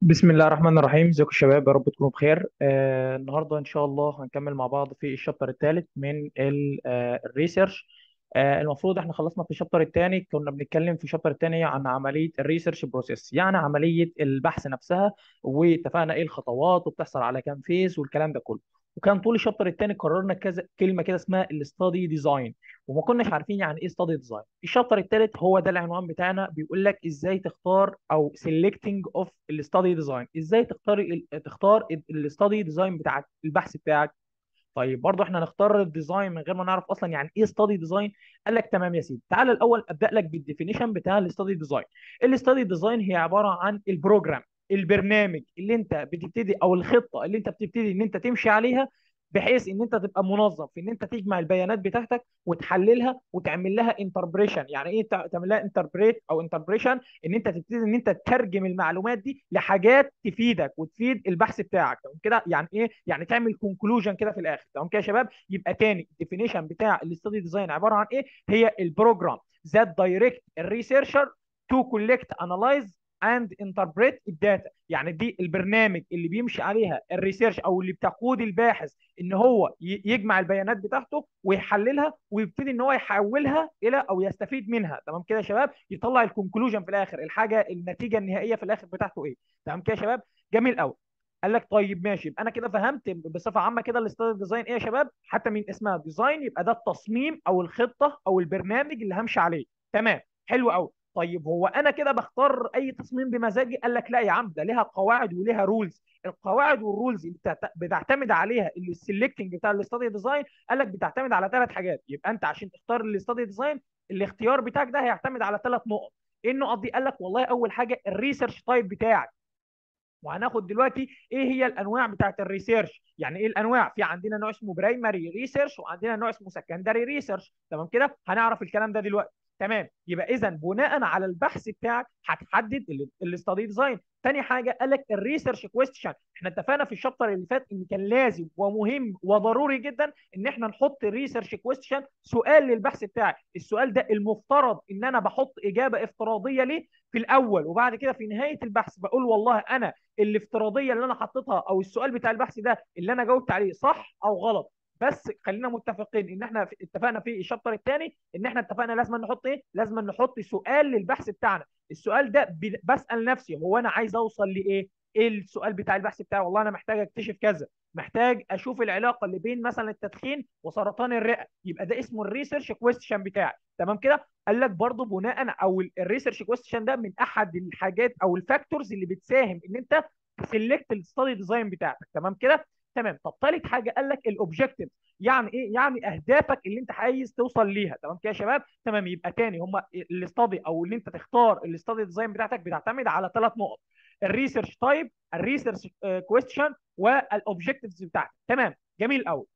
بسم الله الرحمن الرحيم. ازيكم يا شباب؟ يا رب تكونوا بخير. آه النهارده إن شاء الله هنكمل مع بعض في ال chapter الثالث من ال research. آه المفروض إحنا خلصنا في ال chapter الثاني كنا بنتكلم في ال chapter الثاني عن عملية ال research process يعني عملية البحث نفسها واتفقنا إيه الخطوات وبتحصل على كام phase والكلام ده كله. وكان طول ال chapter الثاني كررنا كذا كلمة كده اسمها ال study design وما كناش عارفين يعني إيه study design ال chapter الثالث هو ده العنوان بتاعنا بيقول لك إزاي تختار أو selecting of ال study design إزاي تختار تختار ال study design بتاع البحث بتاعك. طيب برضه إحنا نختار ال design من غير ما نعرف أصلا يعني إيه study design قال لك تمام يا سيدي تعال الأول أبدأ لك بال definition بتاع ال study design ال study design هي عبارة عن ال program البرنامج اللي انت بتبتدي أو الخطة اللي انت بتبتدي ان انت تمشي عليها بحيث ان انت تبقى منظم في ان انت تجمع البيانات بتاعتك وتحللها وتعمل لها interpretation يعني إيه تع- تعمل لها interpret أو interpretation إن انت تبتدي إن انت تترجم المعلومات دي لحاجات تفيدك وتفيد البحث بتاعك. تمام كده؟ يعني إيه؟ يعني تعمل conclusion كده في الآخر. تمام كده يا شباب؟ يبقى تاني ال definition بتاع ال study design عبارة عن إيه؟ هي ال program that direct ال researcher to collect analyze and interpret ال data يعني دي البرنامج اللي بيمشي عليها ال research أو اللي بتقود الباحث إن هو يجمع البيانات بتاعته ويحللها ويبتدي إن هو يحولها إلى أو يستفيد منها. تمام كده يا شباب؟ يطلع ال conclusion في الآخر الحاجة النتيجة النهائية في الآخر بتاعته إيه؟ تمام كده يا شباب؟ جميل قوي قال لك طيب ماشي أنا كده فهمت بصفة عامة كده ال study design إيه يا شباب؟ حتى من اسمها design يبقى ده التصميم أو الخطة أو البرنامج اللي همشي عليه. تمام حلو قوي طيب هو أنا كده بختار أي تصميم بمزاجي؟ قال لك لا يا عم ده ليها قواعد وليها rules القواعد وال rules اللي بتعت- بتعتمد عليها ال selecting بتاع ال study design قال لك بتعتمد على ثلاث حاجات. يبقى أنت عشان تختار ال study design الاختيار بتاعك ده هيعتمد على ثلاث نقط. إيه النقط دي؟ قال لك والله أول حاجة ال research type بتاعك. وهناخد دلوقتي إيه هي الأنواع بتاعت ال research يعني إيه الأنواع؟ في عندنا نوع اسمه primary research وعندنا نوع اسمه secondary research تمام كده؟ هنعرف الكلام ده دلوقتي. تمام. يبقى اذا بناء على البحث بتاعك هتحدد ال study design تاني حاجة قال لك ال research question إحنا اتفقنا في ال chapter اللي فات إن كان لازم ومهم وضروري جدا إن إحنا نحط ال research question سؤال للبحث بتاعي السؤال ده المفترض إن أنا بحط إجابة افتراضية ليه؟ في الأول وبعد كده في نهاية البحث بقول والله أنا الافتراضية اللي أنا حطيتها أو السؤال بتاع البحث ده اللي أنا جاوبت عليه صح أو غلط. بس خلينا متفقين إن إحنا اتفقنا في ال chapter الثاني إن إحنا اتفقنا لازم نحط إيه؟ لازم نحط سؤال للبحث بتاعنا. السؤال ده ب- بسأل نفسي هو أنا عايز أوصل لإيه؟ إيه السؤال بتاع البحث بتاعي؟ والله أنا محتاج أكتشف كذا. محتاج أشوف العلاقة اللي بين مثلا التدخين وسرطان الرئة. يبقى ده اسمه ال research question بتاعي. تمام كده؟ قال لك برضو بناء أو ال research question ده من أحد الحاجات أو ال factors اللي بتساهم إن أنت ت select ال study design بتاعتك. تمام كده؟ تمام. طب ثالث حاجة قال لك ال objective يعني إيه؟ يعني أهدافك اللي أنت عايز توصل ليها. تمام كده يا شباب؟ تمام. يبقى تاني هم ال study أو اللي أنت تختار ال study design بتاعتك بتعتمد على ثلاث نقط. ال research type ال research question وال objectives بتاعتك. تمام. جميل قوي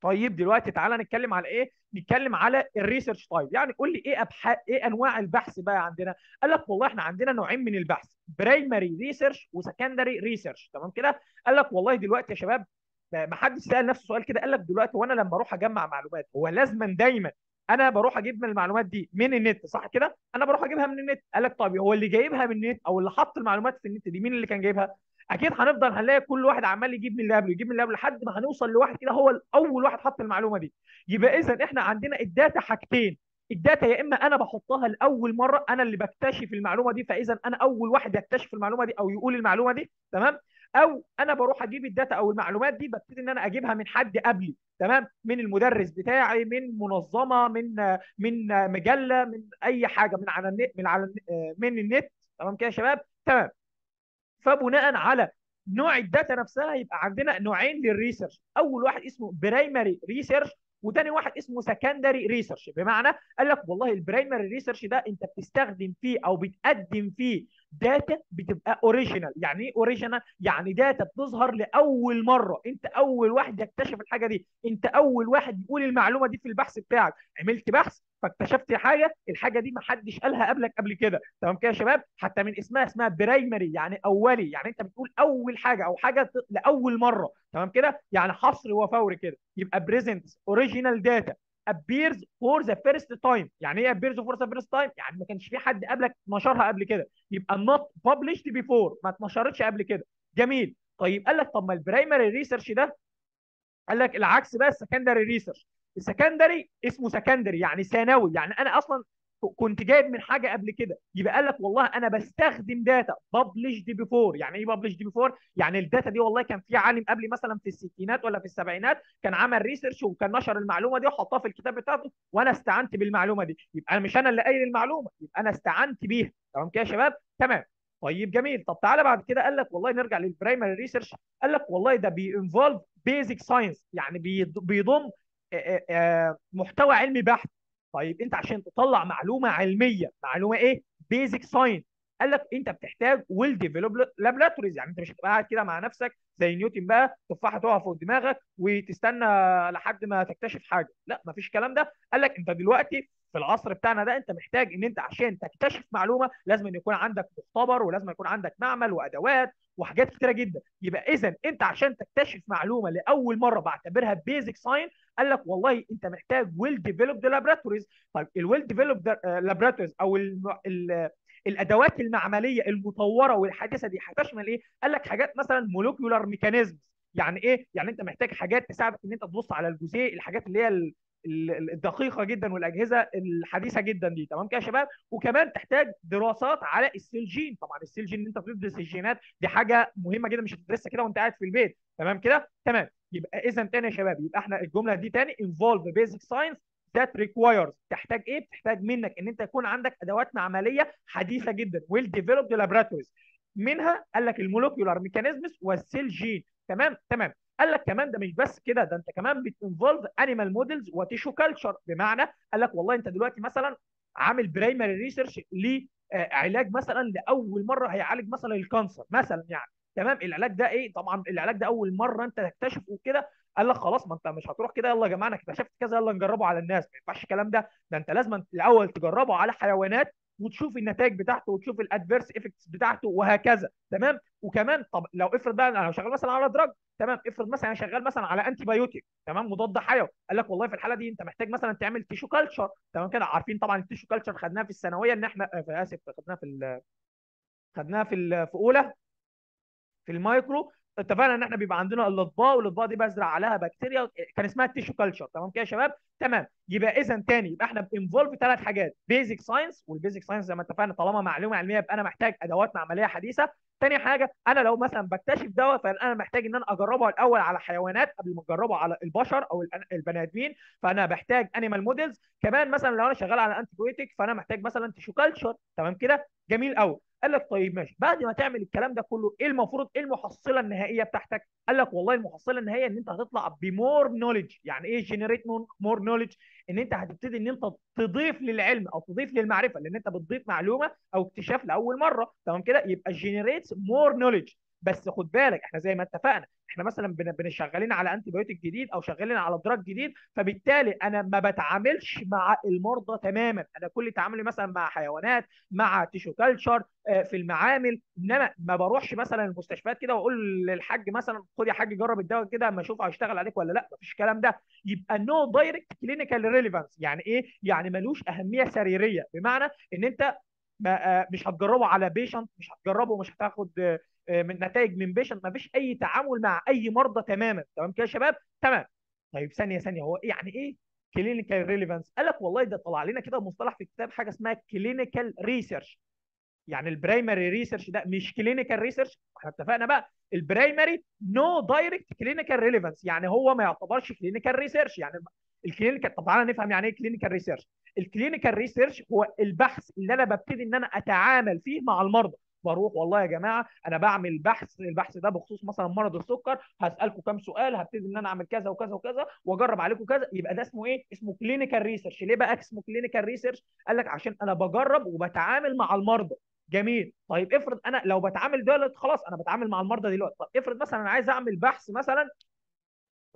طيب دلوقتي تعالى نتكلم على إيه؟ نتكلم على ال research type، يعني قول لي إيه ابحاث إيه أنواع البحث بقى عندنا؟ قال لك والله إحنا عندنا نوعين من البحث، primary research و secondary research، تمام كده؟ قال لك والله دلوقتي يا شباب ما حدش سأل نفسه سؤال كده قال لك دلوقتي وأنا لما أروح أجمع معلومات هو لازما دايما أنا بروح أجيب من المعلومات دي من النت صح كده؟ أنا بروح أجيبها من النت، قال لك طيب هو اللي جايبها من النت أو اللي حط المعلومات في النت دي مين اللي كان جايبها؟ أكيد هنفضل هنلاقي كل واحد عمال يجيب من اللي قبله يجيب من اللي قبله لحد ما هنوصل لواحد كده هو أول واحد حط المعلومة دي. يبقى اذا إحنا عندنا ال data حاجتين. ال data يا إما أنا بحطها لأول مرة أنا اللي بكتشف المعلومة دي فاذا أنا أول واحد يكتشف المعلومة دي أو يقول المعلومة دي تمام؟ أو أنا بروح أجيب ال data أو المعلومات دي ببتدي إن أنا أجيبها من حد قبلي تمام؟ من المدرس بتاعي من منظمة من من مجلة من أي حاجة من على النت من على من النت تمام كده يا شباب؟ تمام. فبناء على نوع ال data نفسها يبقى عندنا نوعين لل research. أول واحد اسمه primary research وتاني واحد اسمه secondary research. بمعنى قال لك والله ال primary research ده أنت بتستخدم فيه أو بتقدم فيه data بتبقى original يعني إيه original يعني data بتظهر لأول مرة. أنت أول واحد يكتشف الحاجة دي. أنت أول واحد يقول المعلومة دي في البحث بتاعك. عملت بحث فاكتشفت حاجة الحاجة دي ما حدش قالها قبلك قبل كده. تمام كده يا شباب؟ حتى من اسمها اسمها primary يعني أولي. يعني أنت بتقول أول حاجة أو حاجة لأول مرة. تمام كده؟ يعني حصر وفوري كده. يبقى present original data appears for the first time. يعني إيه appears for the first time يعني ما كانش في حد قبلك نشرها قبل كده. يبقى not published before ما اتنشرتش قبل كده. جميل. طيب قال لك طب ما ال primary research ده؟ قال لك العكس بقى ال secondary research ال secondary اسمه secondary يعني ثانوي. يعني أنا أصلا كنت جايب من حاجة قبل كده يبقى قال لك والله أنا بستخدم data published before يعني إيه published before يعني ال data دي والله كان في عالم قبلي مثلا في الستينات ولا في السبعينات كان عمل research وكان نشر المعلومة دي وحطها في الكتاب بتاعته وأنا استعنت بالمعلومة دي. يبقى أنا مش أنا اللي قايل المعلومة يبقى أنا استعنت بيها. تمام كده يا شباب؟ تمام. طيب جميل. طب تعالى بعد كده. قال لك والله نرجع لل primary research قال لك والله ده ب involve basic science يعني بيضم محتوى علمي بحت. طيب انت عشان تطلع معلومة علمية معلومة إيه؟ basic science قال لك انت بتحتاج well developed laboratories يعني انت مش هتبقى قاعد كده مع نفسك زي نيوتن بقى تفاحة تقع فوق دماغك وتستنى لحد ما تكتشف حاجة. لا مفيش الكلام ده. قال لك انت دلوقتي في العصر بتاعنا ده انت محتاج ان انت عشان تكتشف معلومة لازم ان يكون عندك مختبر ولازم يكون عندك معمل وأدوات وحاجات كتيرة جدا يبقى اذا انت عشان تكتشف معلومة لأول مرة بعتبرها basic science قال لك والله انت محتاج well developed laboratories طيب ال well developed laboratories أو ال ال الأدوات المعملية المطورة والحديثة دي هتشمل إيه؟ قال لك حاجات مثلا molecular mechanism يعني إيه؟ يعني أنت محتاج حاجات تساعدك إن أنت تبص على الجزيء الحاجات اللي هي الدقيقة جدا والأجهزة الحديثة جدا دي تمام كده يا شباب؟ وكمان تحتاج دراسات على ال cell gene. طبعا ال cell gene ان أنت تدرس الجينات دي حاجة مهمة جدا مش هتدرسها كده وأنت قاعد في البيت. تمام كده؟ تمام. يبقى اذا تاني يا شباب يبقى إحنا الجملة دي تاني. Involve basic science that requires. تحتاج إيه؟ بتحتاج منك إن أنت يكون عندك ادوات معمليه حديثة جدا. Well developed laboratories. منها قال لك ال molecular mechanisms وال cell gene. تمام؟ تمام. قال لك كمان ده مش بس كده ده انت كمان بت involve animal models و tissue culture بمعنى قال لك والله انت دلوقتي مثلا عامل primary research لعلاج مثلا لأول مرة هيعالج مثلا ال cancer مثلا يعني. تمام؟ العلاج ده إيه؟ طبعا العلاج ده أول مرة أنت تكتشفه وكده. قال لك خلاص ما أنت مش هتروح كده يلا يا جماعة أنا اكتشفت كذا يلا نجربه على الناس. ما ينفعش الكلام ده. ده أنت لازم الأول تجربه على حيوانات وتشوف النتائج بتاعته وتشوف ال adverse effects بتاعته وهكذا تمام؟ وكمان طب لو افرض بقى أنا شغال مثلا على drug تمام؟ افرض مثلا أنا شغال مثلا على antibiotic تمام؟ مضاد حيوي قال لك والله في الحالة دي أنت محتاج مثلا تعمل tissue culture تمام كده؟ عارفين طبعا ال tissue culture خدناها في الثانوية إن إحنا في آسف خدناها في خدناها في في أولى في المايكرو اتفقنا ان إحنا بيبقى عندنا الاطباق والاطباق دي بزرع عليها بكتيريا كان اسمها ال tissue culture تمام كده يا شباب؟ تمام. يبقى اذا تاني يبقى إحنا ب involve ثلاث حاجات. basic science وال basic science زي ما اتفقنا طالما معلومة علمية يبقى أنا محتاج ادوات معملية حديثة. تاني حاجة أنا لو مثلا بكتشف دواء فأنا محتاج إن أنا أجربه الأول على حيوانات قبل ما أجربه على البشر أو البني آدمين. فأنا بحتاج animal models كمان مثلا لو أنا شغال على anti فأنا محتاج مثلا tissue culture تمام كده؟ جميل قوي قال لك طيب ماشي. بعد ما تعمل الكلام ده كله إيه المفروض إيه المحصلة النهائية بتاعتك؟ قال لك والله المحصلة النهائية إن أنت هتطلع ب more knowledge يعني إيه generate more knowledge إن أنت هتبتدي إن أنت تضيف للعلم أو تضيف للمعرفة لأن أنت بتضيف معلومة أو اكتشاف لأول مرة. تمام كده؟ يبقى generates more knowledge بس خد بالك إحنا زي ما اتفقنا إحنا مثلا بن شغالين على antibiotic جديد أو شغالين على drug جديد فبالتالي أنا ما بتعاملش مع المرضى تماما. أنا كل تعاملي مثلا مع حيوانات مع tissue culture في المعامل إنما ما بروحش مثلا المستشفيات كده وأقول للحاج مثلا خد يا حاج جرب الدواء كده أما أشوف هيشتغل عليك ولا لأ. مفيش الكلام ده. يبقى no direct clinical relevance يعني إيه؟ يعني ملوش أهمية سريرية. بمعنى إن أنت ما مش هتجربه على patient مش هتجربه مش هتاخد من نتائج من patient ما فيش أي تعامل مع أي مرضى تماما. تمام كده يا شباب؟ تمام. طيب ثانية ثانية. هو يعني إيه clinical relevance قال لك والله ده طلع لنا كده مصطلح في الكتاب حاجة اسمها clinical research يعني ال primary research ده مش clinical research إحنا اتفقنا بقى. ال primary no direct clinical relevance يعني هو ما يعتبرش clinical research يعني ال clinical طب تعالى نفهم يعني إيه clinical research ال clinical research هو البحث اللي أنا ببتدي إن أنا أتعامل فيه مع المرضى. بروح والله يا جماعة أنا بعمل بحث البحث ده بخصوص مثلا مرض السكر هسألكم كام سؤال هبتدي إن أنا أعمل كذا وكذا وكذا وأجرب عليكم كذا. يبقى ده اسمه إيه؟ اسمه clinical research ليه بقى اسمه clinical research قال لك عشان أنا بجرب وبتعامل مع المرضى. جميل. طيب افرض أنا لو بتعامل دلوقتي خلاص أنا بتعامل مع المرضى دلوقتي. طب افرض مثلا أنا عايز أعمل بحث مثلا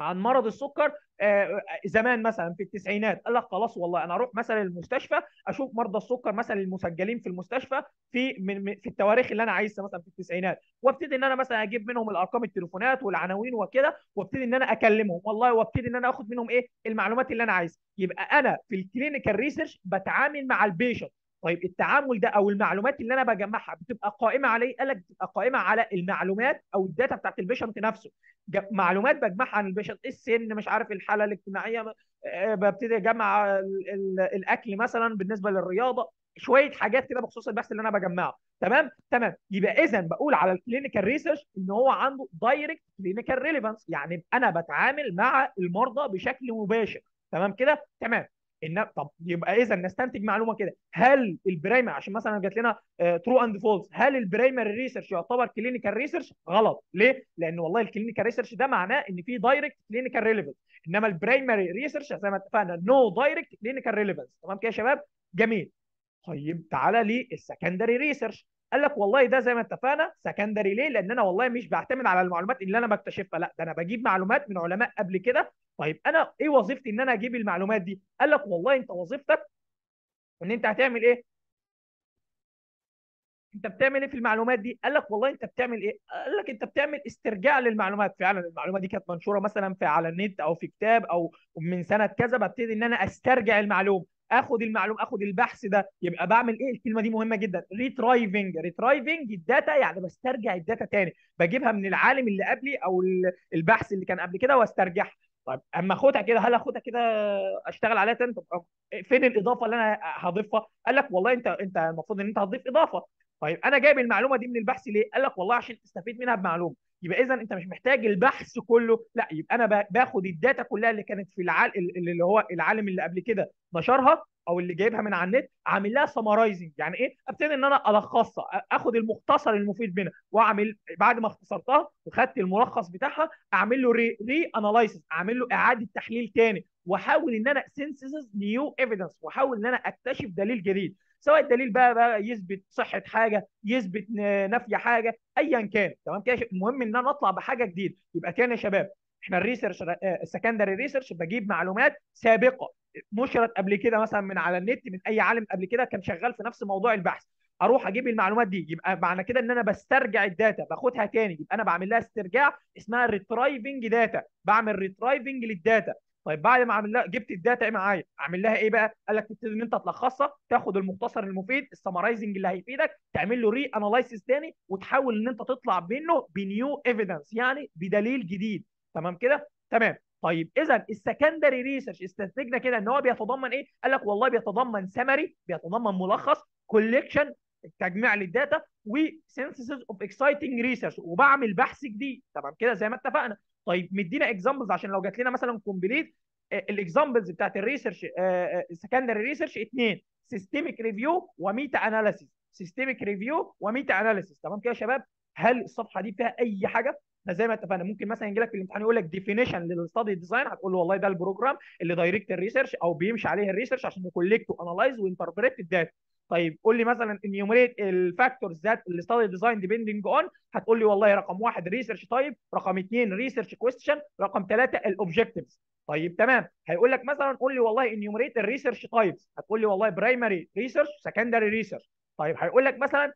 عن مرض السكر آه، زمان مثلا في التسعينات قال لك خلاص والله أنا أروح مثلا المستشفى أشوف مرضى السكر مثلا المسجلين في المستشفى في من في التواريخ اللي أنا عايزها مثلا في التسعينات وأبتدي إن أنا مثلا أجيب منهم الأرقام التليفونات والعناوين وكده وأبتدي إن أنا أكلمهم والله وأبتدي إن أنا آخد منهم إيه؟ المعلومات اللي أنا عايزها. يبقى أنا في ال clinical research بتعامل مع ال patient طيب التعامل ده أو المعلومات اللي أنا بجمعها بتبقى قائمة على إيه؟ قال لك بتبقى قائمة على المعلومات أو ال data بتاعت ال patient نفسه. معلومات بجمعها عن ال patient. السن؟ مش عارف الحالة الاجتماعية آه، ببتدي أجمع الأكل مثلا بالنسبة للرياضة. شوية حاجات كده بخصوص البحث اللي أنا بجمعه. تمام؟ تمام. يبقى اذا بقول على ال clinical research إن هو عنده direct clinical relevance يعني أنا بتعامل مع المرضى بشكل مباشر. تمام كده؟ تمام. ان طب يبقى إذا نستنتج معلومة كده. هل ال primary عشان مثلا جات لنا true and false هل ال primary research يعتبر clinical research غلط. ليه؟ لأن والله ال clinical research ده معناه إن في direct clinical relevance إنما ال primary research زي ما اتفقنا no direct clinical relevance تمام كده يا شباب؟ جميل. طيب تعالى لل secondary research قال لك والله ده زي ما اتفقنا secondary ليه؟ لأن أنا والله مش بعتمد على المعلومات اللي أنا بكتشفها لأ ده أنا بجيب معلومات من علماء قبل كده طيب أنا إيه وظيفتي إن أنا أجيب المعلومات دي؟ قال لك والله أنت وظيفتك إن أنت هتعمل إيه؟ أنت بتعمل إيه في المعلومات دي؟ قال لك والله أنت بتعمل إيه؟ قال لك أنت بتعمل استرجاع للمعلومات فعلا المعلومة دي كانت منشورة مثلا في على النت أو في كتاب أو من سنة كذا ببتدي إن أنا أسترجع المعلومة آخد المعلومه آخد البحث ده يبقى بعمل إيه؟ الكلمة دي مهمة جدا. retrieving retrieving ال data يعني بسترجع ال data تاني. بجيبها من العالم اللي قبلي أو البحث اللي كان قبل كده واسترجعها. طيب أما أخدها كده هل أخدها كده أشتغل عليها تاني؟ طب فين الإضافة اللي أنا هضيفها؟ قال لك والله أنت أنت المفروض إن أنت هتضيف إضافة. طيب أنا جايب المعلومة دي من البحث ليه؟ قال لك والله عشان تستفيد منها بمعلومة. يبقى اذا أنت مش محتاج البحث كله. لا يبقى أنا باخد ال data كلها اللي كانت في العالم اللي هو العالم اللي قبل كده نشرها أو اللي جايبها من على النت عامل لها summarizing يعني إيه؟ أبتدي إن أنا ألخصها آخد المختصر المفيد منها وأعمل بعد ما اختصرتها وخدت الملخص بتاعها أعمل له re, re analysis أعمل له إعادة تحليل تاني وأحاول إن أنا synthesis new evidence وأحاول إن أنا أكتشف دليل جديد. سواء الدليل بقى, بقى يثبت صحة حاجة يثبت نفي حاجة ايا كان. تمام كده؟ المهم إن أنا أطلع بحاجة جديدة. يبقى كان يا شباب إحنا ال research ال secondary research بجيب معلومات سابقة. نشرت قبل كده مثلا من على النت من أي عالم قبل كده كان شغال في نفس موضوع البحث. أروح أجيب المعلومات دي. يبقى معنى كده إن أنا بسترجع ال data باخدها تاني. يبقى أنا بعمل لها استرجاع اسمها retrieving data بعمل retrieving لل data. طيب بعد ما اعمل لها جبت الداتا معايا اعمل لها إيه بقى؟ قال لك تبتدي إن أنت تلخصها تاخد المختصر المفيد ال summarizing اللي هيفيدك تعمل له re-analysis تاني وتحاول إن أنت تطلع منه ب new evidence يعني بدليل جديد. تمام كده؟ تمام. طيب إذا ال secondary research استنتجنا كده إن هو بيتضمن إيه؟ قال لك والله بيتضمن سمري بيتضمن ملخص collection تجميع لل data و synthesis of existing research وبعمل بحث جديد. تمام كده؟ زي ما اتفقنا. طيب مدينا examples عشان لو جات لنا مثلا complete ال examples بتاعت ال research ال secondary research اثنين systemic review و meta analysis systemic review و meta analysis تمام كده يا شباب؟ هل الصفحة دي فيها أي حاجة؟ زي ما اتفقنا ممكن مثلا يجي لك في الامتحان يقول لك definition لل study design هتقول له والله ده ال program اللي direct ال research أو بيمشي عليه الريسيرش عشان يكولكت وانالايز وانتربريت الداتا طيب قول لي مثلا enumerate ال factors that ال study design depending on هتقول لي والله رقم واحد research type رقم اثنين research question رقم ثلاثة ال objectives طيب تمام. هيقول لك مثلا قول لي والله enumerate ال research types هتقول لي والله primary research secondary research طيب هيقول لك مثلا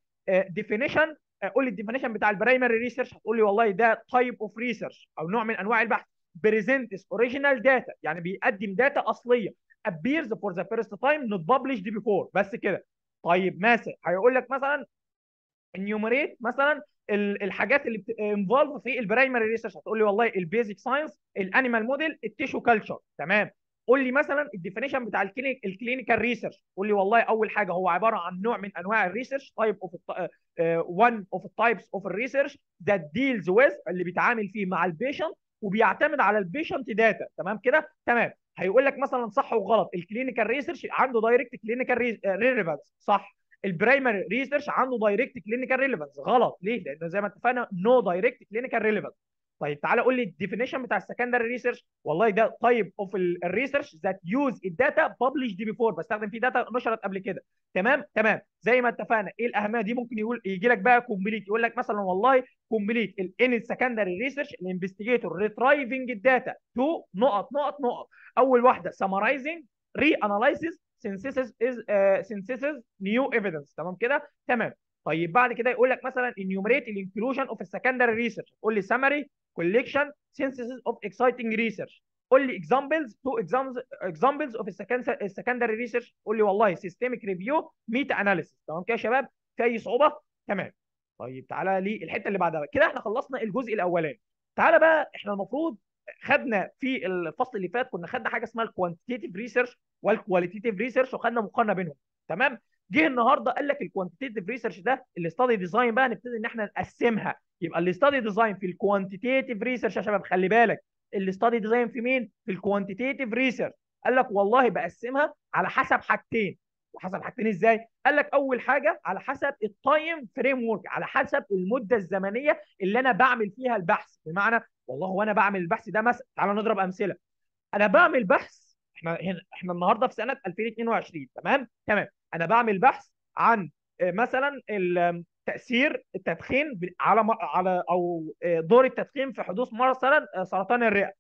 definition قول لي ال definition بتاع ال primary research هتقول لي والله ده type of research أو نوع من أنواع البحث presents original data يعني بيقدم data أصلية appears for the first time not published before بس كده. طيب مثلا هيقول لك مثلا enumerate مثلا الحاجات اللي involve في ال primary research هتقول لي والله ال basic science ال animal model ال tissue culture تمام؟ قول لي مثلا ال definition بتاع ال clinic ال clinical research. قول لي والله أول حاجة هو عبارة عن نوع من أنواع ال research type of one of ال types of ال research that deals with اللي بيتعامل فيه مع ال patient وبيعتمد على ال patient data تمام كده؟ تمام. هيقول لك مثلا صح وغلط. ال clinical research عنده direct clinical relevance صح. ال primary research عنده direct clinical relevance غلط. ليه؟ لأنه زي ما اتفقنا no direct clinical relevance طيب تعالى قول لي ال definition بتاع ال secondary research والله ده type of ال research that use ال data published before بستخدم فيه data نشرت قبل كده. تمام؟ تمام. زي ما اتفقنا إيه الأهمية دي؟ ممكن يقول يجي لك بقى complete يقول لك مثلا والله complete in ال secondary research ال investigator retrieving ال data to نقط نقط نقط. أول واحدة summarizing re-analysis is uh, synthesis new evidence. تمام كده؟ تمام. طيب بعد كده يقول لك مثلا inclusion of a secondary research. قول لي summary. Collection synthesis of existing research. قول لي examples two examples examples of second- secondary research. قول لي والله systemic review meta analysis تمام كده يا شباب؟ في أي صعوبة؟ تمام. طيب تعالى لي الحته اللي بعدها كده إحنا خلصنا الجزء الأولاني. تعالى بقى إحنا المفروض خدنا في الفصل اللي فات كنا خدنا حاجة اسمها ال quantitative research وال qualitative research وخدنا مقارنة بينهم. تمام؟ جه النهارده قال لك ال quantitative research ده ال study design بقى نبتدي إن إحنا نقسمها. يبقى ال study design في ال quantitative research يا شباب خلي بالك. ال study design في مين؟ في ال quantitative research قال لك والله بقسمها على حسب حاجتين. وحسب حاجتين إزاي؟ قال لك أول حاجة على حسب ال time framework على حسب المدة الزمنية اللي أنا بعمل فيها البحث. بمعنى والله وأنا بعمل البحث ده مثلا تعالى نضرب أمثلة. أنا بعمل بحث إحنا هنا إحنا النهارده في سنة 2022 تمام؟ تمام. أنا بعمل بحث عن آه، مثلا تأثير التدخين على على أو آه، دور التدخين في حدوث مثلا آه، سرطان الرئة.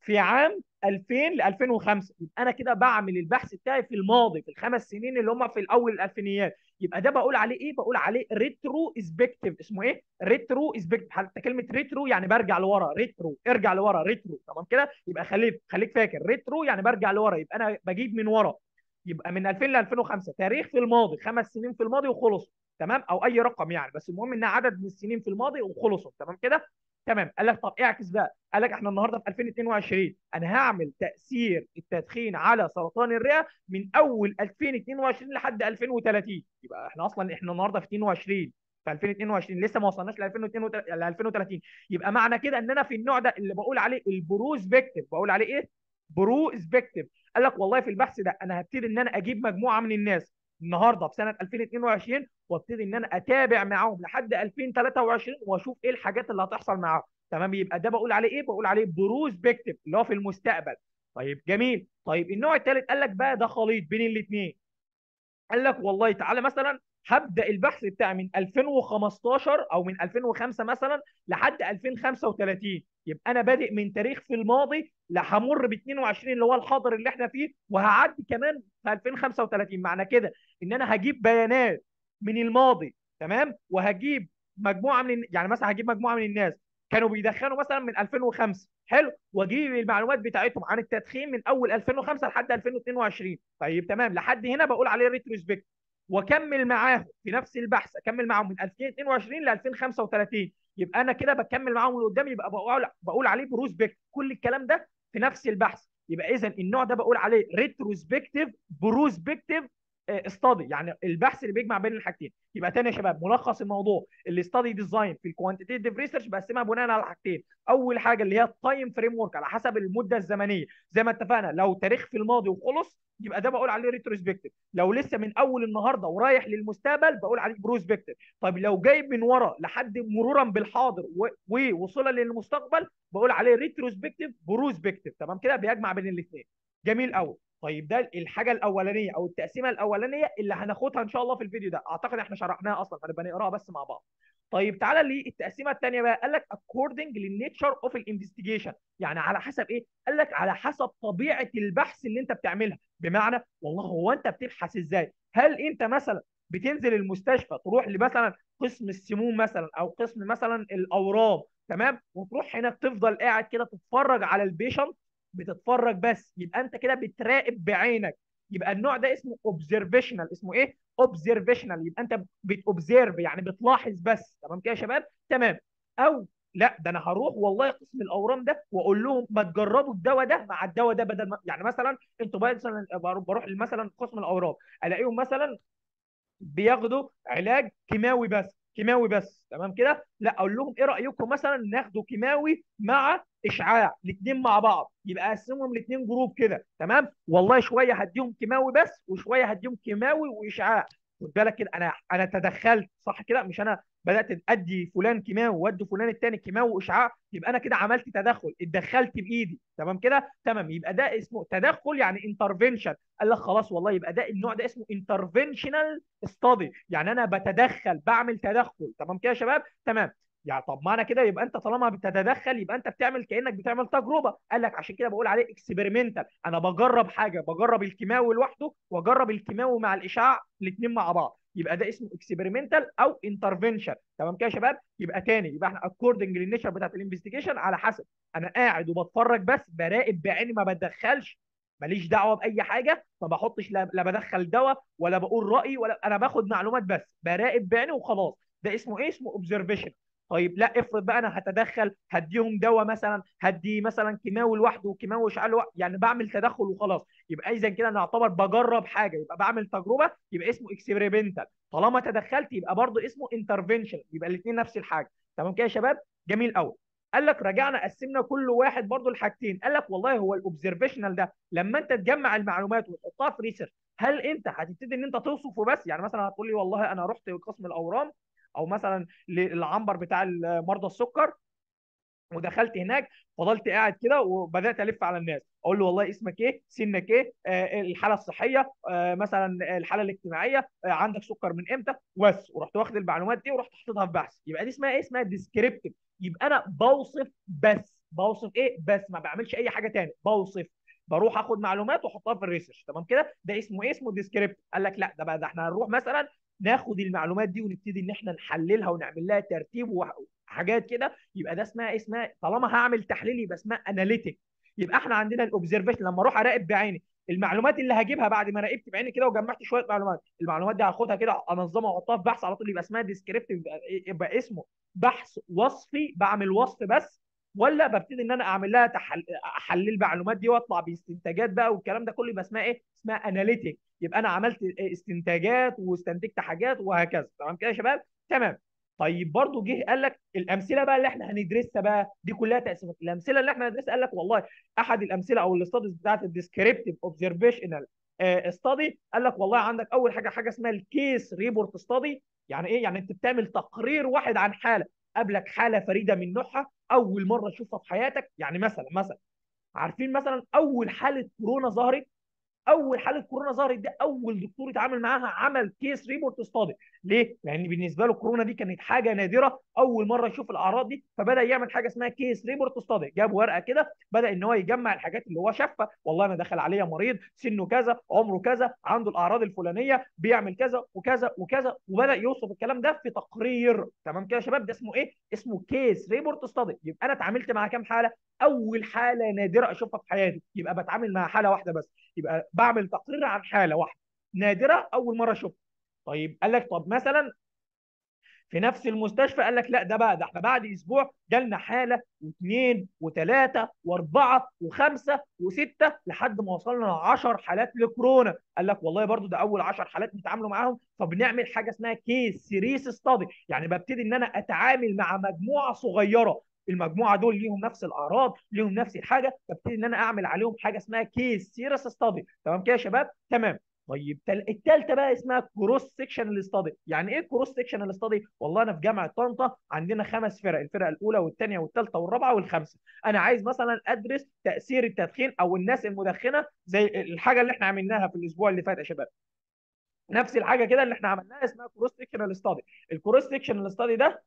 في عام 2000 ل 2005 يبقى أنا كده بعمل البحث بتاعي في الماضي في الخمس سنين اللي هم في الأول الألفينيات. يبقى ده بقول عليه إيه؟ بقول عليه retrospective اسمه إيه؟ retrospective حتى كلمة retro يعني برجع لورا. retro ارجع لورا. retro تمام كده؟ يبقى خليك خليك فاكر. ريترو يعني برجع لورا. يبقى أنا بجيب من ورا. يبقى من 2000 ل 2005 تاريخ في الماضي. خمس سنين في الماضي وخلصوا. تمام؟ أو أي رقم يعني. بس المهم ان عدد من السنين في الماضي وخلصوا. تمام كده؟ تمام. قال لك طب اعكس بقى. قال لك إحنا النهارده في 2022 أنا هعمل تأثير التدخين على سرطان الرئة من أول 2022 لحد 2030 يبقى إحنا أصلا إحنا النهارده في 22 في 2022 لسه ما وصلناش ل 2032 ل 2030 يبقى معنى كده ان أنا في النوع ده اللي بقول عليه ال prospective بقول عليه إيه؟ prospective قال لك والله في البحث ده أنا هبتدي ان أنا أجيب مجموعة من الناس. النهارده في سنة 2022 وابتدي إن أنا أتابع معاهم لحد 2023 وأشوف إيه الحاجات اللي هتحصل معاهم. تمام؟ يبقى ده بقول عليه إيه؟ بقول عليه prospective اللي هو في المستقبل. طيب جميل. طيب النوع الثالث قال لك بقى ده خليط بين الاثنين قال لك والله تعالى مثلا هبدأ البحث بتاعي من 2015 أو من 2005 مثلا لحد 2035 يبقى أنا بادئ من تاريخ في الماضي لهمر ب 22 اللي هو الحاضر اللي إحنا فيه وهعدي كمان في 2035 معنى كده إن أنا هجيب بيانات من الماضي تمام؟ وهجيب مجموعة من يعني مثلا هجيب مجموعة من الناس كانوا بيدخنوا مثلا من 2005 حلو؟ وأجيب المعلومات بتاعتهم عن التدخين من أول 2005 لحد 2022 طيب تمام. لحد هنا بقول عليه ريتروسبكت وأكمل معاهم في نفس البحث أكمل معاهم من 2022 ل 2035 يبقى أنا كده بكمل معاهم اللي قدامي يبقى بقول بقول عليه prospect كل الكلام ده في نفس البحث. يبقى اذا النوع ده بقول عليه retrospective prospective study يعني البحث اللي بيجمع بين الحاجتين. يبقى تاني يا شباب ملخص الموضوع. ال study design في ال quantitative research بقسمها بناء على حاجتين. أول حاجة اللي هي ال time framework على حسب المدة الزمنية. زي ما اتفقنا لو تاريخ في الماضي وخلص يبقى ده بقول عليه retrospective لو لسه من أول النهارده ورايح للمستقبل بقول عليه prospective طيب لو جايب من ورا لحد مرورا بالحاضر ووصولا للمستقبل بقول عليه retrospective prospective تمام كده؟ بيجمع بين الاثنين جميل قوي طيب ده الحاجة الأولانية أو التقسيمة الأولانية اللي هناخدها إن شاء الله في الفيديو ده. أعتقد إحنا شرحناها أصلا هنبقى نقراها بس مع بعض. طيب تعالى للتقسيمه الثانية بقى. قال لك according لل nature of ال investigation يعني على حسب إيه؟ قال لك على حسب طبيعة البحث اللي أنت بتعملها. بمعنى والله هو أنت بتبحث إزاي؟ هل أنت مثلا بتنزل المستشفى تروح لمثلا قسم السموم مثلا أو قسم مثلا الأورام تمام؟ وتروح هناك تفضل قاعد كده تتفرج على ال patient بتتفرج بس يبقى انت كده بتراقب بعينك. يبقى النوع ده اسمه observational اسمه إيه؟ observational يبقى انت بت observe يعني بتلاحظ بس. تمام كده يا شباب؟ تمام. أو لا ده أنا هروح والله قسم الاورام ده واقول لهم ما تجربوا الدواء ده مع الدواء ده بدل ما يعني مثلا أنتوا مثلا بروح مثلا قسم الاورام الاقيهم مثلا بياخدوا علاج كيماوي بس. كيماوي بس تمام كده؟ لا أقول لهم إيه رأيكم مثلا ناخده كيماوي مع إشعاع الاثنين مع بعض يبقى أقسمهم الاثنين group كده تمام؟ والله شوية هديهم كيماوي بس وشوية هديهم كيماوي وإشعاع خد بالك كده أنا أنا تدخلت صح كده؟ مش أنا بدأت ادي فلان كيماوي وأدي فلان التاني كيماوي وإشعاع يبقى أنا كده عملت تدخل اتدخلت بإيدي. تمام كده؟ تمام. يبقى ده اسمه تدخل يعني intervention قال لك خلاص والله يبقى ده النوع ده اسمه interventional study يعني أنا بتدخل بعمل تدخل. تمام كده يا شباب؟ تمام. يعني طب معنى كده يبقى أنت طالما بتتدخل يبقى أنت بتعمل كأنك بتعمل تجربة. قال لك عشان كده بقول عليه experimental أنا بجرب حاجة بجرب الكيماوي لوحده وأجرب الكيماوي مع الإشعاع الاثنين مع بعض. يبقى ده اسمه experimental أو intervention تمام كده يا شباب؟ يبقى تاني يبقى إحنا according لل nature بتاعت ال investigation على حسب. أنا قاعد وبتفرج بس براقب بعيني ما بتدخلش ماليش دعوة بأي حاجة ما بحطش لا, لا بدخل دواء ولا بقول رأيي ولا أنا باخد معلومات بس براقب بعيني وخلاص. ده اسمه إيه؟ اسمه observation طيب لا افرض بقى أنا هتدخل هديهم دواء مثلا هدي مثلا كيماوي لوحده وكيماوي اشعاع لوحده يعني بعمل تدخل وخلاص. يبقى اذا كده أنا أعتبر بجرب حاجة يبقى بعمل تجربة يبقى اسمه experimental طالما تدخلت يبقى برضه اسمه intervention يبقى الاثنين نفس الحاجة. تمام كده يا شباب؟ جميل قوي قال لك رجعنا قسمنا كل واحد برضه لحاجتين. قال لك والله هو ال observational ده لما أنت تجمع المعلومات وتحطها في research هل أنت هتبتدي إن أنت توصفه بس يعني مثلا هتقول لي والله أنا رحت قسم الأورام أو مثلا للعنبر بتاع مرضى السكر ودخلت هناك فضلت قاعد كده وبدأت ألف على الناس. أقول له والله اسمك إيه؟ سنك إيه؟ آه الحالة الصحية آه مثلا الحالة الاجتماعية آه عندك سكر من إمتى؟ بس. ورحت واخد المعلومات دي ورحت حاططها في بحث. يبقى دي اسمها إيه؟ اسمها descriptive يبقى أنا بوصف بس. بوصف إيه؟ بس. ما بعملش أي حاجة تاني. بوصف. بروح آخد معلومات وأحطها في ال research تمام كده؟ ده اسمه إيه؟ اسمه descriptive قال لك لا ده بقى ده إحنا هنروح مثلا ناخد المعلومات دي ونبتدي إن إحنا نحللها ونعمل لها ترتيب وحاجات كده يبقى ده اسمها اسمها طالما هعمل تحليل يبقى اسمها analytic يبقى إحنا عندنا ال observation لما أروح أراقب بعيني المعلومات اللي هجيبها بعد ما راقبت بعيني كده وجمعت شوية معلومات المعلومات دي هاخدها كده أنظمها وأحطها في بحث على طول يبقى اسمها descriptive يبقى اسمه بحث وصفي بعمل وصف بس ولا ببتدي إن أنا أعمل لها تحل... أحلل المعلومات دي وأطلع باستنتاجات بقى والكلام ده كله يبقى اسمها إيه؟ اسمها analytic يبقى أنا عملت استنتاجات واستنتجت حاجات وهكذا. تمام كده يا شباب؟ تمام. طيب برضو جه قال لك الأمثلة بقى اللي إحنا هندرسها بقى دي كلها تقسيمات الأمثلة اللي إحنا هندرسها قال لك والله أحد الأمثلة أو ال studies بتاعت ال descriptive observational study قال لك والله عندك أول حاجة حاجة اسمها ال case report study يعني إيه؟ يعني أنت بتعمل تقرير واحد عن حالة. قابلك حالة فريدة من نوعها أول مرة تشوفها في حياتك. يعني مثلا مثلا عارفين مثلا أول حالة كورونا ظهرت؟ أول حالة كورونا ظهرت دي أول دكتور اتعامل معاها عمل case report study ليه؟ لأن بالنسبة له كورونا دي كانت حاجة نادرة. أول مرة يشوف الأعراض دي فبدأ يعمل حاجة اسمها case report study جاب ورقة كده بدأ إن هو يجمع الحاجات اللي هو شافها. والله أنا دخل عليا مريض سنه كذا عمره كذا عنده الأعراض الفلانية بيعمل كذا وكذا وكذا وبدأ يوصف الكلام ده في تقرير. تمام كده يا شباب؟ ده اسمه إيه؟ اسمه case report study يبقى أنا اتعاملت مع كام حالة؟ أول حالة نادرة أشوفها في حياتي. يبقى بتعامل مع حالة واحدة بس. يبقى بعمل تقرير عن حالة واحدة. نادرة أول مرة أشوفها. طيب قال لك طب مثلا في نفس المستشفى قال لك لا ده بقى ده إحنا بعد أسبوع جالنا حالة واثنين وثلاثة وأربعة وخمسة وستة لحد ما وصلنا ل 10 حالات لكورونا. قال لك والله برضو ده أول 10 حالات نتعاملوا معاهم. فبنعمل حاجة اسمها كيس سيريس ستادي يعني ببتدي إن أنا أتعامل مع مجموعة صغيرة. المجموعة دول ليهم نفس الأعراض ليهم نفس الحاجة ببتدي إن أنا أعمل عليهم حاجة اسمها case series study تمام كده يا شباب؟ تمام. طيب الثالثه بقى اسمها cross sectional study يعني إيه cross sectional study والله أنا في جامعة طنطا عندنا خمس فرق الفرقة الأولى والثانيه والثالثه والرابعة والخامسة. أنا عايز مثلا أدرس تأثير التدخين أو الناس المدخنة زي الحاجة اللي إحنا عملناها في الأسبوع اللي فات يا شباب. نفس الحاجة كده اللي إحنا عملناها اسمها cross sectional study ال cross sectional study ده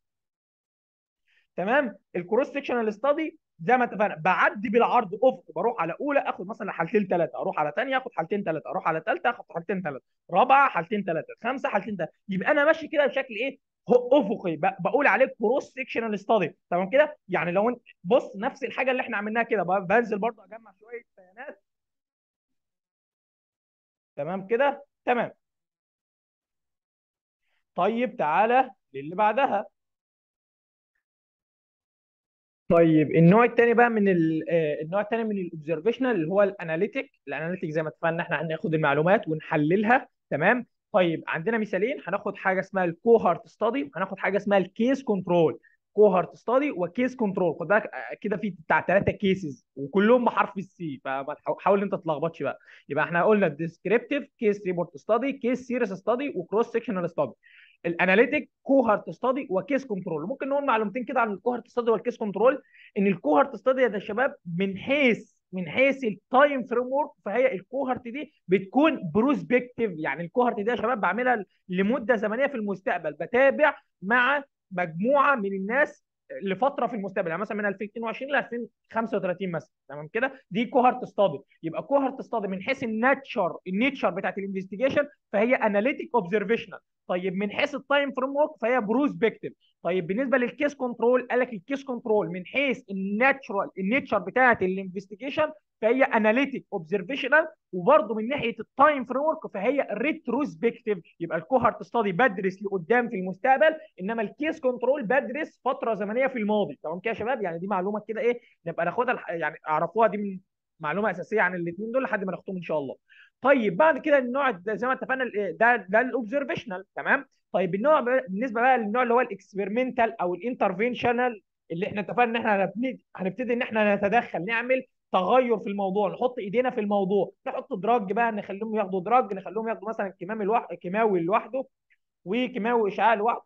تمام؟ ال cross sectional study زي ما اتفقنا بعدي بالعرض أفقي بروح على أولى آخد مثلا حالتين ثلاثة أروح على ثانية آخد حالتين ثلاثة أروح على ثالثه آخد حالتين ثلاثة رابعة حالتين ثلاثة خمسة حالتين ثلاثة يبقى أنا ماشي كده بشكل إيه؟ افقي بقول عليه cross sectional study تمام كده؟ يعني لو أنت بص نفس الحاجة اللي إحنا عملناها كده بنزل برضه أجمع شوية بيانات. تمام كده؟ تمام. طيب تعالى للي بعدها. طيب النوع الثاني بقى من النوع الثاني من ال observational اللي هو ال analytic ال analytic زي ما اتفقنا إحنا هناخد المعلومات ونحللها تمام؟ طيب عندنا مثالين هناخد حاجة اسمها ال cohort study وهناخد حاجة اسمها ال case control cohort study و case control خد بالك آه، كده في بتاع ثلاثة cases وكلهم بحرف ال C فحاول انت تتلخبطش بقى. يبقى إحنا قلنا descriptive case report study case series study و cross sectional study ال analytic cohort study و case control ممكن نقول معلومتين كده عن ال cohort study وال case control إن ال cohort study يا شباب من حيث من حيث ال time framework فهي ال cohort دي بتكون prospective يعني ال cohort دي يا شباب بعملها لمدة زمنية في المستقبل. بتابع مع مجموعة من الناس لفترة في المستقبل. يعني مثلا من 2022 ل 2035 مثلا. تمام كده؟ دي cohort study يبقى cohort study من حيث ال nature ال nature بتاعت ال investigation فهي analytic observational طيب من حيث ال time framework فهي prospective طيب بالنسبة لل case control قال لك ال case control من حيث ال natural ال nature بتاعت ال investigation فهي analytic observational وبرضه من ناحية ال time framework فهي retrospective يبقى ال cohort study بدرس لقدام في المستقبل إنما ال case control بدرس فترة زمنية في الماضي. تمام كده يا شباب؟ يعني دي معلومة كده إيه نبقى ناخدها يعني أعرفوها دي من معلومة أساسية عن الاثنين دول لحد ما ناخدهم إن شاء الله. طيب بعد كده النوع زي ما اتفقنا ده ده ال observational تمام؟ طيب النوع بالنسبة بقى للنوع اللي هو ال experimental أو ال interventional اللي إحنا اتفقنا إن إحنا هنبتدي هنبتدي إن إحنا نتدخل نعمل تغير في الموضوع نحط إيدينا في الموضوع نحط drug بقى نخليهم ياخدوا drug نخليهم ياخدوا مثلا كيماوي لوحده كيماوي لوحده وكيماوي إشعاع لوحده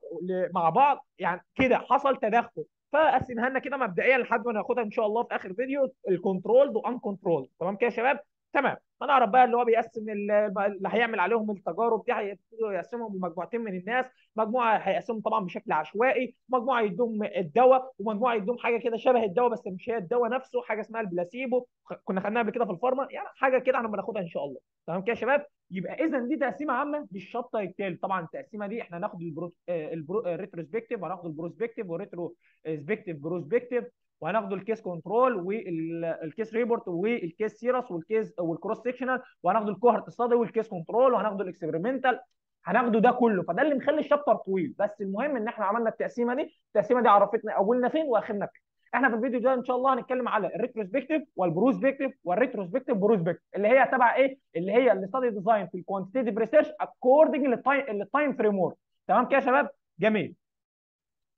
مع بعض يعني كده حصل تدخل. فقسمها لنا كده مبدئيا لحد ما ناخدها إن شاء الله في آخر فيديو ال control و uncontrolled تمام كده يا شباب؟ تمام. هنعرف بقى اللي هو بيقسم اللي هيعمل عليهم التجارب دي هيبتدوا يقسمهم لمجموعتين من الناس. مجموعة هيقسمهم طبعا بشكل عشوائي مجموعة يدوم الدواء ومجموعة يدوم حاجة كده شبه الدواء بس مش هي الدواء نفسه حاجة اسمها البلاسيبو. كنا خدناها قبل كده في ال pharma يعني حاجة كده إحنا بناخدها إن شاء الله. تمام كده يا شباب؟ يبقى اذا دي تقسيمة عامة لل chapter التالت. طبعا التقسيمة دي إحنا هناخد البرو... البرو... الريتروسبكتيف وهناخد البروسبكتيف والريتروسبكتيف بروسبكتيف وهناخد الكيس كنترول والكيس ريبورت والكيس سيرس والكيس والكروس سيكشنال وهناخد الكوهرت ستادي والكيس كنترول وهناخد الاكسبيرمنتال هناخده ده كله. فده اللي مخلي ال chapter طويل. بس المهم إن إحنا عملنا التقسيمة دي. التقسيمة دي عرفتنا أولنا فين وآخرنا فين. إحنا في الفيديو ده إن شاء الله هنتكلم على ال retrospective وال prospective وال retrospective prospective اللي هي تبع إيه؟ اللي هي ال study design في ال quantitative research according لل time framework تمام كده يا شباب؟ جميل.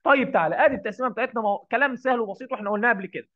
طيب تعالى آدي التقسيمة بتاعتنا مو... كلام سهل وبسيط وإحنا قلناه قبل كده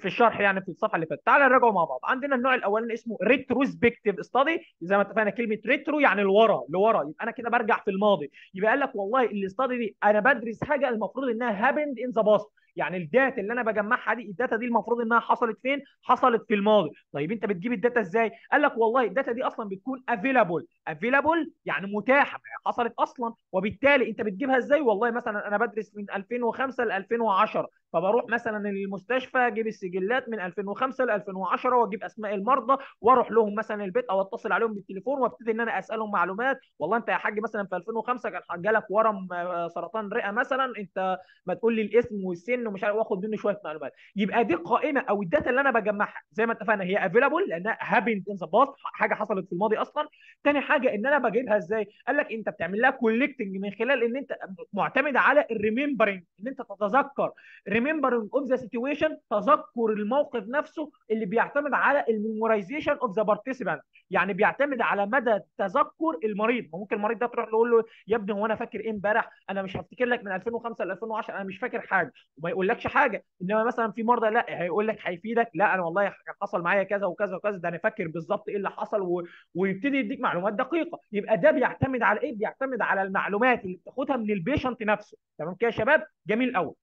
في الشرح يعني في الصفحة اللي فاتت. تعالى نراجعه مع بعض. عندنا النوع الأولاني اسمه retrospective study زي ما اتفقنا كلمة retro يعني لورا لورا. يبقى أنا كده برجع في الماضي. يبقى قال لك والله ال study دي أنا بدرس حاجة المفروض إنها happened in the past يعني ال data اللي أنا بجمعها دي ال data دي المفروض إنها حصلت فين؟ حصلت في الماضي. طيب أنت بتجيب ال data إزاي؟ قال لك والله ال data دي أصلا بتكون available available يعني متاحة حصلت أصلا وبالتالي أنت بتجيبها إزاي؟ والله مثلا أنا بدرس من 2005 ل 2010 فبروح مثلا المستشفى أجيب السجلات من 2005 ل 2010 وأجيب أسماء المرضى وأروح لهم مثلا البيت أو أتصل عليهم بالتليفون وأبتدي إن أنا أسألهم معلومات. والله أنت يا حاج مثلا في 2005 كان جالك ورم سرطان رئة مثلا أنت ما تقول لي الاسم والسن ومش عارف واخد منه شوية معلومات. يبقى دي قائمة أو ال data اللي أنا بجمعها. زي ما اتفقنا هي available لأنها happened in the past حاجة حصلت في الماضي أصلا. تاني حاجة إن أنا بجيبها إزاي؟ قال لك أنت بتعمل لها collecting من خلال إن أنت معتمد على ال remembering إن أنت تتذكر. remembering of the situation تذكر الموقف نفسه اللي بيعتمد على ال memorization of the participant يعني بيعتمد على مدى تذكر المريض. ممكن المريض ده تروح تقول له يا ابني هو أنا فاكر إيه امبارح؟ أنا مش هفتكر لك من 2005 ل 2010 أنا مش فاكر حاجة. وما يقولكش حاجة إنما مثلا في مرضى لا هيقول لك هيفيدك لا أنا والله حصل معايا كذا وكذا وكذا ده أنا فاكر بالظبط إيه اللي حصل و... ويبتدي يديك معلومات دقيقة. يبقى ده بيعتمد على إيه؟ بيعتمد على المعلومات اللي بتاخدها من ال patient نفسه. تمام كده يا شباب؟ جميل قوي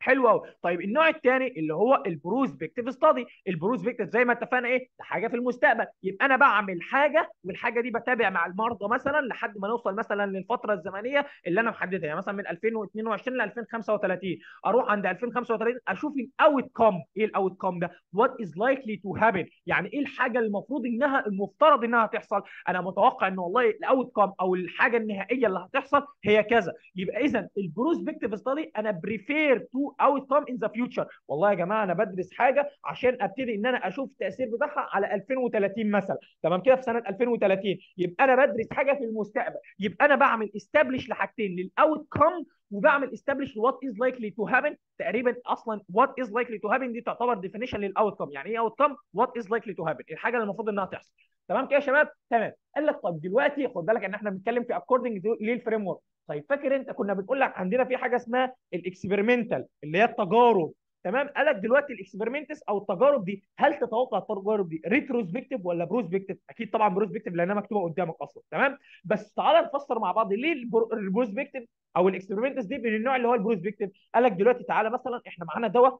حلو قوي طيب النوع الثاني اللي هو ال prospective study. ال prospective زي ما اتفقنا إيه؟ ده حاجة في المستقبل. يبقى أنا بعمل حاجة والحاجة دي بتابع مع المرضى مثلا لحد ما نوصل مثلا للفترة الزمنية اللي أنا محددها. يعني مثلا من 2022 ل 2035 أروح عند 2035 أشوف ال outcome إيه ال outcome ده؟ what is likely to happen يعني إيه الحاجة المفروض إنها المفترض إنها تحصل أنا متوقع إن والله ال outcome أو الحاجة النهائية اللي هتحصل هي كذا. يبقى اذا ال prospective study أنا ب refer to outcome in the future والله يا جماعة أنا بدرس حاجة عشان أبتدي إن أنا أشوف التأثير بتاعها على 2030 مثلا. تمام كده في سنة 2030 يبقى أنا بدرس حاجة في المستقبل. يبقى أنا بعمل establish لحاجتين. لل outcome وبعمل establish what is likely to happen تقريبا أصلا what is likely to happen دي تعتبر definition لل outcome يعني إيه outcome what is likely to happen الحاجة اللي المفروض إنها تحصل. تمام كده يا شباب؟ تمام. قال لك طب دلوقتي خد بالك إن إحنا بنتكلم في according لل framework طيب فاكر أنت كنا بنقول لك عندنا في حاجة اسمها ال experimental اللي هي التجارب. تمام؟ قال لك دلوقتي ال experiments أو التجارب دي هل تتوقع التجارب دي retrospective ولا prospective أكيد طبعا prospective لأنها مكتوبة قدامك أصلا تمام؟ بس تعالى نفسر مع بعض ليه ال prospective أو ال experiments دي من النوع اللي هو ال prospective قال لك دلوقتي تعالى مثلا إحنا معانا دواء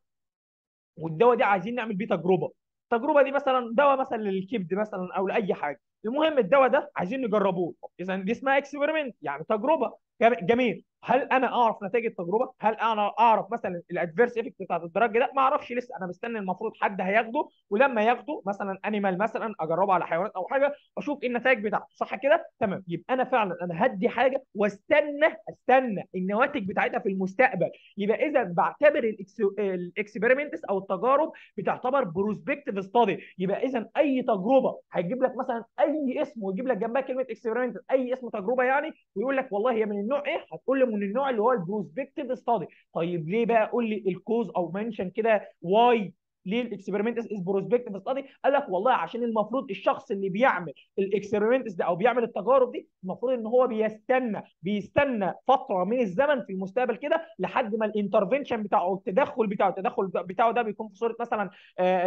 والدواء ده عايزين نعمل بيه تجربة. التجربة دي مثلا دواء مثلا للكبد مثلا أو لأي حاجة. المهم الدواء ده عايزين نجربوه. اذا دي اسمها experiment يعني تجربة. جميل. هل أنا أعرف نتائج التجربة؟ هل أنا أعرف مثلا ال adverse effect بتاعت ال drug ده؟ ما أعرفش لسه. أنا مستني المفروض حد هياخده ولما ياخده مثلا animal مثلا أجربه على حيوانات أو حاجة أشوف إيه النتائج بتاعته. صح كده؟ تمام. يبقى أنا فعلا أنا هدي حاجة واستنى أستنى النواتج بتاعتها في المستقبل. يبقى إذا بعتبر ال experiments أو التجارب بتعتبر prospective study يبقى إذا أي تجربة هيجيب لك مثلا أي اسم ويجيب لك جنبها كلمة experiment أي اسم تجربة يعني ويقول لك والله هي من النوع إيه؟ هتقول من النوع اللي هو ال prospective study. طيب ليه بقى؟ قول لي ال cause أو mention كده why ليه ال experiments is prospective study؟ قال لك والله عشان المفروض الشخص اللي بيعمل ال experiments ده أو بيعمل التجارب دي المفروض ان هو بيستنى بيستنى فترة من الزمن في المستقبل كده لحد ما ال intervention بتاعه أو التدخل بتاعه التدخل بتاعه ده بيكون في صورة مثلا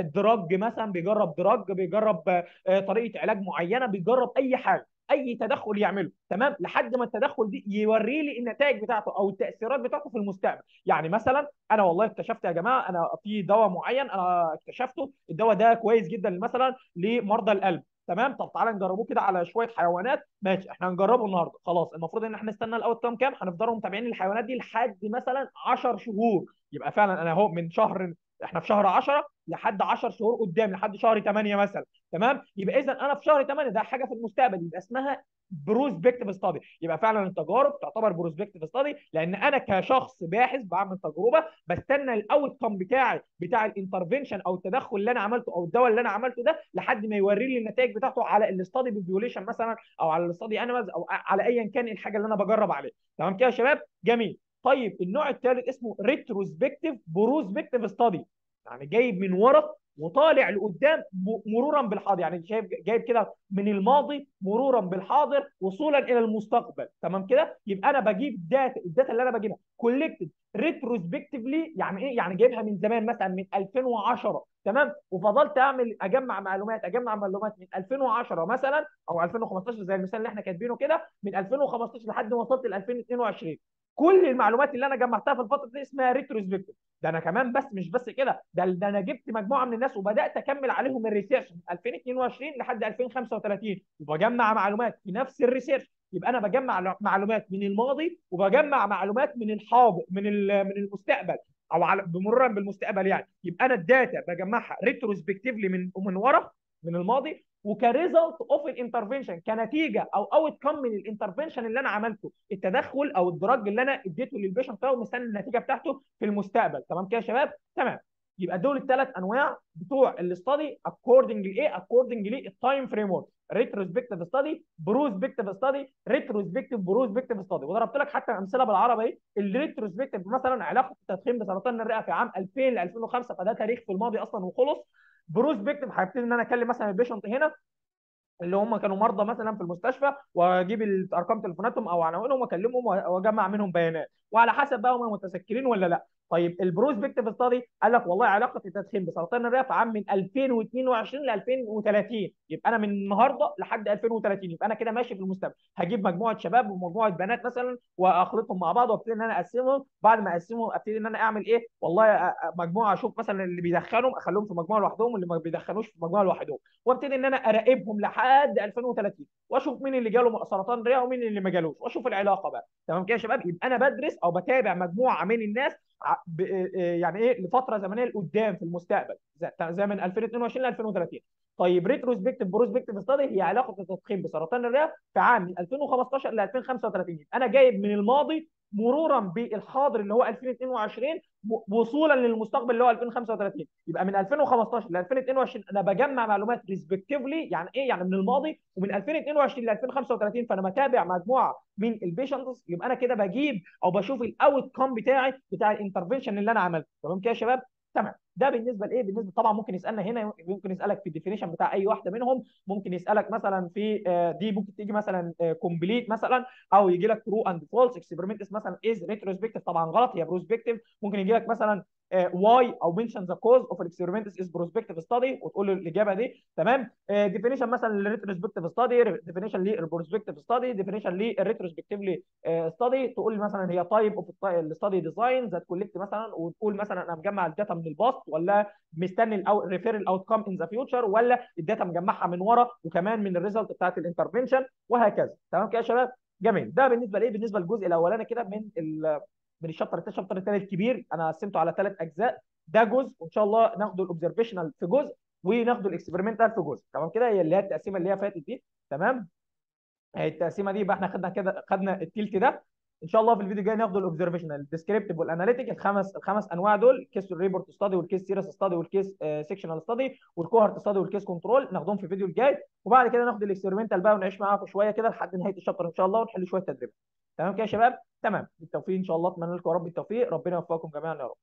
drug مثلا بيجرب drug بيجرب طريقة علاج معينة بيجرب أي حاجة. أي تدخل يعمله. تمام؟ لحد ما التدخل دي يوري لي النتائج بتاعته أو التأثيرات بتاعته في المستقبل. يعني مثلا أنا والله اكتشفت يا جماعة أنا في دواء معين أنا اكتشفته. الدواء ده كويس جدا مثلا لمرضى القلب. تمام؟ طب تعالى نجربوه كده على شوية حيوانات. ماشي إحنا هنجربه النهارده. خلاص المفروض إن إحنا نستنى ال outcome كام؟ هنفضلوا متابعين الحيوانات دي لحد مثلا 10 شهور. يبقى فعلا أنا أهو من شهر إحنا في شهر 10 لحد 10 شهور قدام لحد شهر 8 مثلا تمام؟ يبقى اذا أنا في شهر 8 ده حاجة في المستقبل يبقى اسمها prospective study يبقى فعلا التجارب تعتبر prospective study لأن أنا كشخص باحث بعمل تجربة بستنى ال outcome بتاعي بتاع ال intervention أو التدخل اللي أنا عملته أو الدواء اللي أنا عملته ده لحد ما يوري لي النتائج بتاعته على ال study population مثلا أو على ال study animals أو على ايا كان الحاجة اللي أنا بجرب عليها. تمام كده يا شباب؟ جميل. طيب النوع الثالث اسمه retrospective prospective study يعني جايب من ورا وطالع لقدام مرورا بالحاضر يعني شايف جايب كده من الماضي مرورا بالحاضر وصولا إلى المستقبل تمام كده؟ يبقى أنا بجيب data ال data اللي أنا بجيبها collected retrospectively يعني إيه؟ يعني جايبها من زمان مثلا من 2010 تمام؟ وفضلت أعمل أجمع معلومات أجمع معلومات من 2010 مثلا أو 2015 زي المثال اللي إحنا كاتبينه كده من 2015 لحد ما وصلت ل 2022 كل المعلومات اللي أنا جمعتها في الفترة دي اسمها retrospective ده أنا كمان بس مش بس كده ده, ده أنا جبت مجموعة من الناس وبدأت أكمل عليهم ال research من 2022 لحد 2035 وبجمع معلومات في نفس ال research يبقى أنا بجمع معلومات من الماضي وبجمع معلومات من الحاضر من من المستقبل أو بمرورا بالمستقبل يعني. يبقى أنا ال data بجمعها retrospectively من من ورا من الماضي و ك result of ال intervention كنتيجة أو outcome من ال intervention اللي أنا عملته التدخل أو ال drug اللي أنا اديته لل patient ده ومستني النتيجة بتاعته في المستقبل. تمام كده يا شباب؟ تمام. يبقى دول الثلاث أنواع بتوع ال study according لايه according لل time framework retrospective study prospective study retrospective prospective study وضربت لك حتى أمثلة بالعربي اهي ال retrospective مثلا علاقة التدخين بسرطان الرئة في عام 2000 ل 2005 فده تاريخ في الماضي أصلا وخلص. prospective هبتدي إن أنا أكلم مثلا ال patient هنا اللي هم كانوا مرضى مثلا في المستشفى وأجيب أرقام تليفوناتهم أو عناوينهم وأكلمهم وأجمع منهم بيانات. وعلى حسب بقى هم متسكرين ولا لا. طيب ال prospective study قال لك والله علاقة التدخين بسرطان الرئه من 2022 ل 2030 يبقى أنا من النهارده لحد 2030 يبقى أنا كده ماشي في المستقبل. هجيب مجموعة شباب ومجموعة بنات مثلا وأخلطهم مع بعض وأبتدي إن أنا أقسمهم. بعد ما أقسمهم أبتدي إن أنا أعمل إيه؟ والله مجموعة أشوف مثلا اللي بيدخنوا أخليهم في مجموعة لوحدهم واللي ما بيدخنوش في مجموعة لوحدهم. وأبتدي إن أنا أراقبهم لحد 2030 وأشوف مين اللي جاله سرطان رئه ومين اللي ما جالوش. وأشوف العلاقة بقى. تمام كده يا شباب؟ يبقى أنا بدرس أو بتابع مجموعة من الناس يعني إيه لفترة زمنية لقدام في المستقبل زي من 2022 ل 2030 طيب retrospective prospective study هي علاقة التدخين بسرطان الرئة في عام من 2015 ل 2035 أنا جايب من الماضي مرورا بالحاضر اللي هو 2022 وصولا للمستقبل اللي هو 2035 يبقى من 2015 ل 2022 أنا بجمع معلومات retrospectively يعني إيه؟ يعني من الماضي ومن 2022 ل 2035 فأنا بتابع مجموعة من ال patients يبقى أنا كده بجيب أو بشوف ال outcome بتاعي بتاع ال intervention اللي أنا عملته. تمام كده يا شباب؟ تمام. ده بالنسبة لإيه؟ بالنسبة طبعا ممكن يسألنا هنا ممكن يسألك في ال definition بتاع أي واحدة منهم ممكن يسألك مثلا في آه، دي ممكن تيجي مثلا complete مثلا أو يجي لك true and false experiment مثلا is retrospective طبعا غلط هي prospective ممكن يجي لك مثلا why أو mention the cause of ال experiment is prospective study وتقول له الإجابة دي. تمام؟ definition مثلا لل retrospective study definition لل prospective study definition لل retrospectively study تقول مثلا هي type of ال study design that collect مثلا وتقول مثلا أنا مجمع ال data من ال past ولا مستني ال أو refer ال outcome in the future ولا ال data مجمعها من ورا وكمان من ال result بتاعت ال intervention وهكذا. تمام كده يا شباب؟ جميل. ده بالنسبة لإيه؟ بالنسبة للجزء الأولاني كده من من ال chapter الثاني ال chapter الثاني الكبير. أنا قسمته على ثلاث أجزاء. ده جزء وإن شاء الله ناخده ال observational في جزء وناخده ال experimental في جزء. تمام كده؟ هي اللي هي التقسيمة اللي هي فاتت دي. تمام؟ التقسيمة دي يبقى إحنا خدنا كده خدنا التلت ده. إن شاء الله في الفيديو الجاي ناخد ال observational ال descriptive وال analytic الخمس الخمس أنواع دول case report study وال case series study وال cross sectional study وال cohort study وال case control ناخدهم في الفيديو الجاي. وبعد كده ناخد الاكسبيرمنتال بقى ونعيش معاكم شوية كده لحد نهاية الشابتر إن شاء الله ونحل شوية تدريب. تمام كده يا شباب؟ تمام. بالتوفيق إن شاء الله أتمنى لكم يا رب التوفيق. ربنا يوفقكم جميعا يا رب.